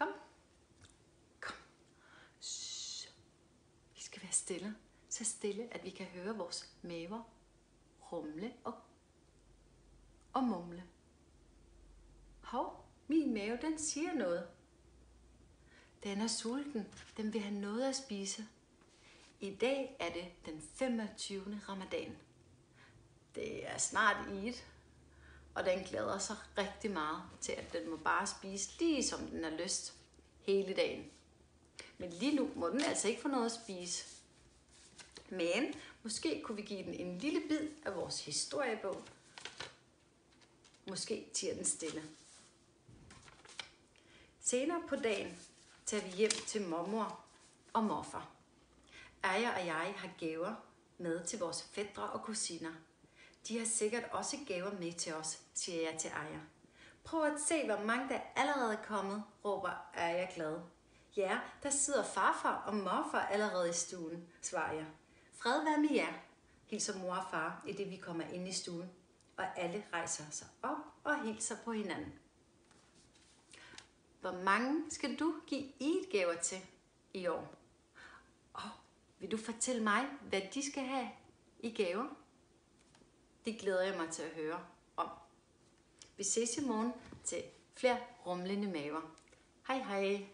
Kom. Kom. Shh. Vi skal være stille. Så stille, at vi kan høre vores maver rumle og, og mumle. Hov, min mave, den siger noget. Den er sulten. Den vil have noget at spise. I dag er det den 25. ramadan. Det er snart Eid, og den glæder sig rigtig meget til, at den må bare spise lige som den har lyst hele dagen. Men lige nu må den altså ikke få noget at spise. Men måske kunne vi give den en lille bid af vores historiebog. Måske tiger den stille. Senere på dagen tager vi hjem til mormor og morfar. Aja og jeg har gaver med til vores fædre og kusiner. De har sikkert også gaver med til os, siger jeg til Aja. Prøv at se, hvor mange der allerede er kommet, råber jeg glad. Ja, der sidder farfar og morfar allerede i stuen, svarer jeg. Fred være med jer, hilser mor og far, i det vi kommer ind i stuen, og alle rejser sig op og hilser på hinanden. Hvor mange skal du give et gaver til i år? Og vil du fortælle mig, hvad de skal have i gaver? Det glæder jeg mig til at høre om. Vi ses i morgen til flere rumlende maver. Hej hej!